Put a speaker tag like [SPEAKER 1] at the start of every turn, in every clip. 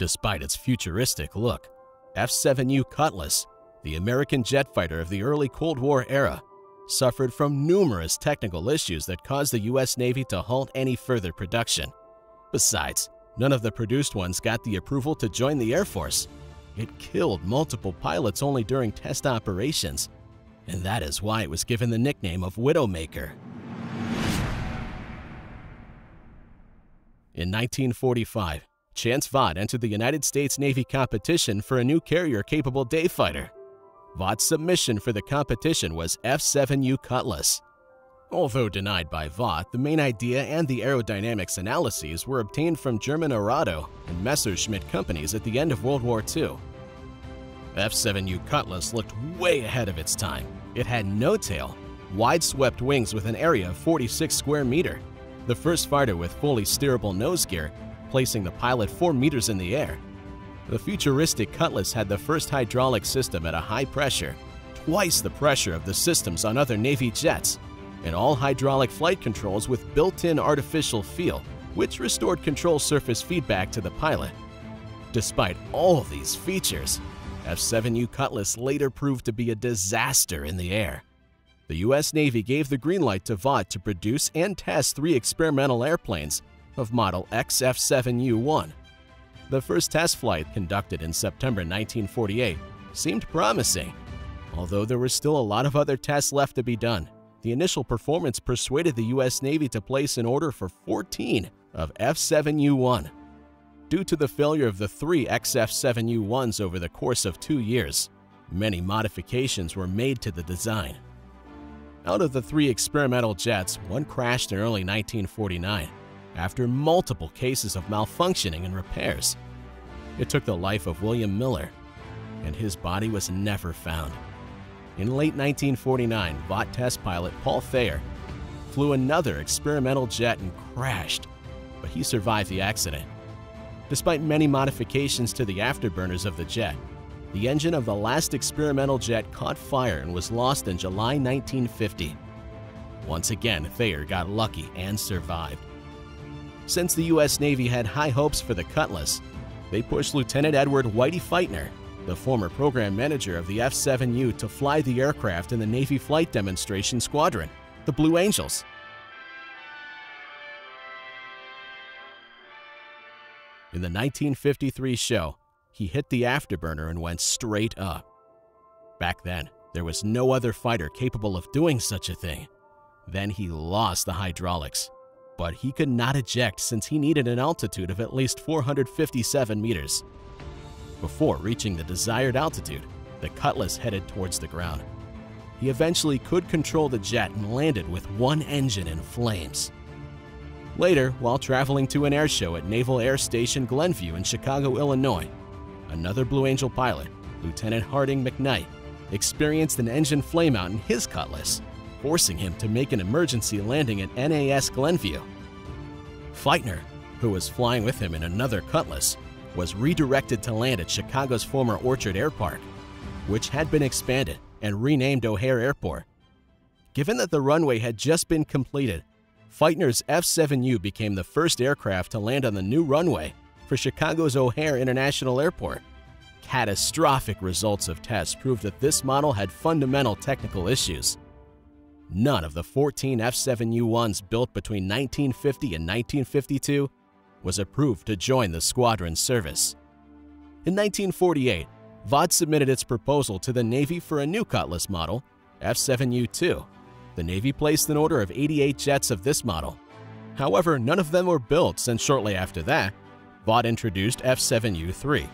[SPEAKER 1] Despite its futuristic look, F-7U Cutlass, the American jet fighter of the early Cold War era, suffered from numerous technical issues that caused the U.S. Navy to halt any further production. Besides, none of the produced ones got the approval to join the Air Force. It killed multiple pilots only during test operations, and that is why it was given the nickname of Widowmaker. In 1945, Chance Vought entered the United States Navy competition for a new carrier-capable day fighter. Vought's submission for the competition was F-7U Cutlass. Although denied by Vaught, the main idea and the aerodynamics analyses were obtained from German Arado and Messerschmitt companies at the end of World War II. F-7U Cutlass looked way ahead of its time. It had no tail, wide-swept wings with an area of 46 square meter, the first fighter with fully steerable nose gear, placing the pilot 4 meters in the air. The futuristic Cutlass had the first hydraulic system at a high pressure, twice the pressure of the systems on other Navy jets, and all hydraulic flight controls with built-in artificial feel, which restored control surface feedback to the pilot. Despite all these features, F-7U Cutlass later proved to be a disaster in the air. The U.S. Navy gave the green light to Vought to produce and test three experimental airplanes of model XF-7U-1. The first test flight, conducted in September 1948, seemed promising. Although there were still a lot of other tests left to be done, the initial performance persuaded the U.S. Navy to place an order for 14 of F-7U-1. Due to the failure of the three XF-7U-1s over the course of two years, many modifications were made to the design. Out of the three experimental jets, one crashed in early 1949 after multiple cases of malfunctioning and repairs. It took the life of William Miller, and his body was never found. In late 1949, Vought test pilot Paul Thayer flew another experimental jet and crashed, but he survived the accident. Despite many modifications to the afterburners of the jet, the engine of the last experimental jet caught fire and was lost in July 1950. Once again, Thayer got lucky and survived. Since the U.S. Navy had high hopes for the Cutlass, they pushed Lieutenant Edward Whitey Feightner, the former program manager of the F-7U, to fly the aircraft in the Navy Flight Demonstration Squadron, the Blue Angels. In the 1953 show, he hit the afterburner and went straight up. Back then, there was no other fighter capable of doing such a thing. Then he lost the hydraulics, but he could not eject since he needed an altitude of at least 457 meters. Before reaching the desired altitude, the Cutlass headed towards the ground. He eventually could control the jet and landed with one engine in flames. Later, while traveling to an air show at Naval Air Station Glenview in Chicago, Illinois, another Blue Angel pilot, Lieutenant Harding McKnight, experienced an engine flameout in his Cutlass, forcing him to make an emergency landing at NAS Glenview. Feightner, who was flying with him in another Cutlass, was redirected to land at Chicago's former Orchard Air Park, which had been expanded and renamed O'Hare Airport. Given that the runway had just been completed Feightner's F-7U became the first aircraft to land on the new runway for Chicago's O'Hare International Airport. Catastrophic results of tests proved that this model had fundamental technical issues. None of the 14 F-7U-1s built between 1950 and 1952 was approved to join the squadron service. In 1948, Vought submitted its proposal to the Navy for a new Cutlass model, F-7U-2, the Navy placed an order of 88 jets of this model. However, none of them were built since shortly after that, Vought introduced F-7U-3.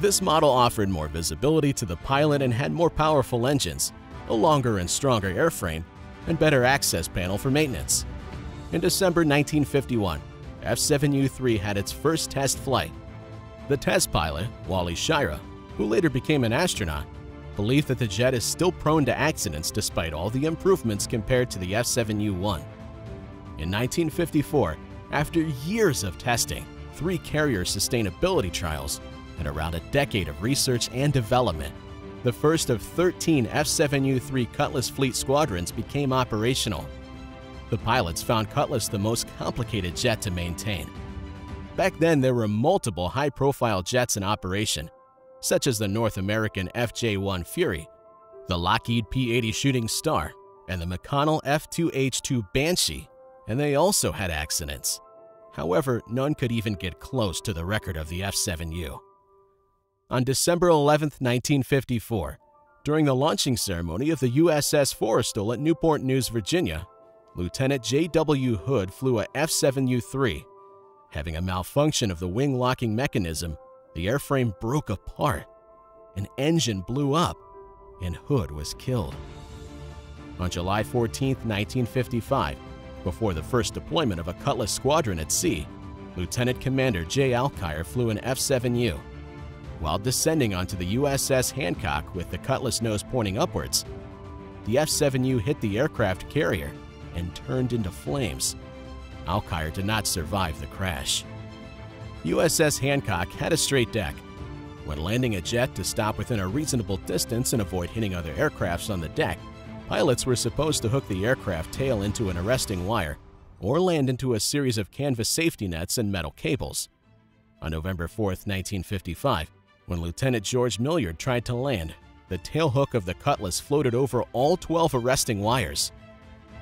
[SPEAKER 1] This model offered more visibility to the pilot and had more powerful engines, a longer and stronger airframe, and better access panel for maintenance. In December 1951, F-7U-3 had its first test flight. The test pilot, Wally Schirra, who later became an astronaut, believed that the jet is still prone to accidents despite all the improvements compared to the F-7U-1. In 1954, after years of testing, three carrier sustainability trials, and around a decade of research and development, the first of 13 F-7U-3 Cutlass Fleet squadrons became operational. The pilots found Cutlass the most complicated jet to maintain. Back then, there were multiple high profile jets in operation, such as the North American FJ 1 Fury, the Lockheed P 80 Shooting Star, and the McDonnell F 2H 2 Banshee, and they also had accidents. However, none could even get close to the record of the F 7U. On December 11, 1954, during the launching ceremony of the USS Forrestal at Newport News, Virginia, Lieutenant J.W. Hood flew a F 7U 3. Having a malfunction of the wing locking mechanism, the airframe broke apart, an engine blew up, and Hood was killed. On July 14, 1955, before the first deployment of a Cutlass squadron at sea, Lieutenant Commander J. Alkire flew an F 7U. While descending onto the USS Hancock with the Cutlass nose pointing upwards, the F 7U hit the aircraft carrier and turned into flames. Alkire did not survive the crash. USS Hancock had a straight deck. When landing a jet to stop within a reasonable distance and avoid hitting other aircrafts on the deck, pilots were supposed to hook the aircraft tail into an arresting wire or land into a series of canvas safety nets and metal cables. On November 4, 1955, when Lieutenant George Milliard tried to land, the tailhook of the Cutlass floated over all 12 arresting wires.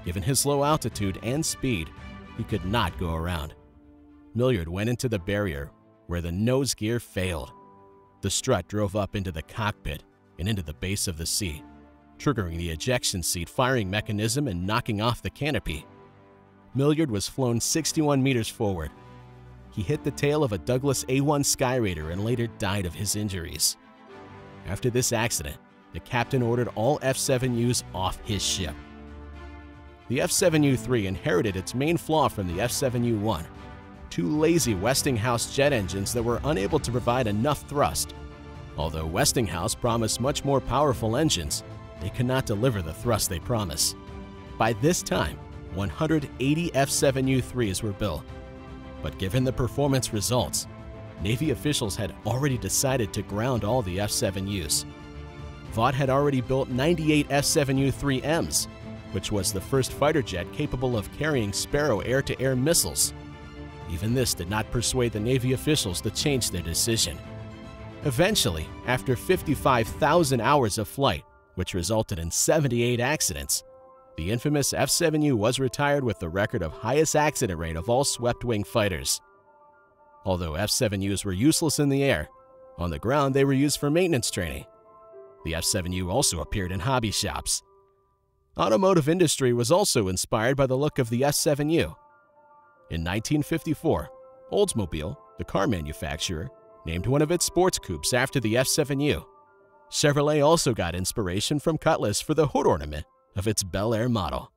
[SPEAKER 1] Given his low altitude and speed, he could not go around. Milliard went into the barrier, where the nose gear failed. The strut drove up into the cockpit and into the base of the seat, triggering the ejection seat firing mechanism and knocking off the canopy. Milliard was flown 61 meters forward. He hit the tail of a Douglas A-1 Skyraider and later died of his injuries. After this accident, the captain ordered all F-7Us off his ship. The F-7U-3 inherited its main flaw from the F-7U-1, two lazy Westinghouse jet engines that were unable to provide enough thrust. Although Westinghouse promised much more powerful engines, they could not deliver the thrust they promise. By this time, 180 F-7U-3s were built. But given the performance results, Navy officials had already decided to ground all the F-7Us. Vought had already built 98 F-7U-3Ms, which was the first fighter jet capable of carrying Sparrow air-to-air missiles. Even this did not persuade the Navy officials to change their decision. Eventually, after 55,000 hours of flight, which resulted in 78 accidents, the infamous F-7U was retired with the record of highest accident rate of all swept-wing fighters. Although F-7Us were useless in the air, on the ground they were used for maintenance training. The F-7U also appeared in hobby shops. Automotive industry was also inspired by the look of the F-7U. In 1954, Oldsmobile, the car manufacturer, named one of its sports coupes after the F-7U. Chevrolet also got inspiration from Cutlass for the hood ornament of its Bel Air model.